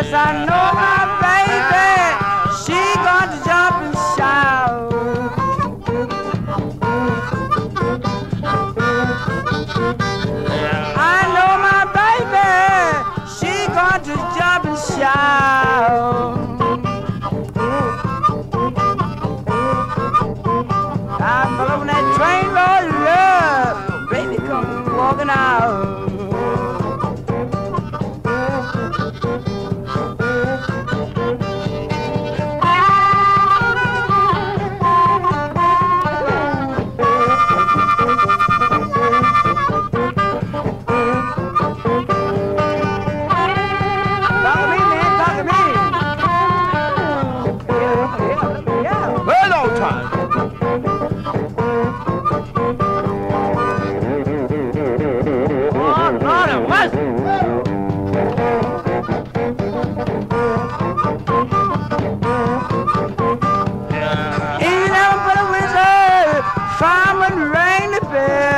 Yes, I know my baby, she gonna jump. farming rain the bell.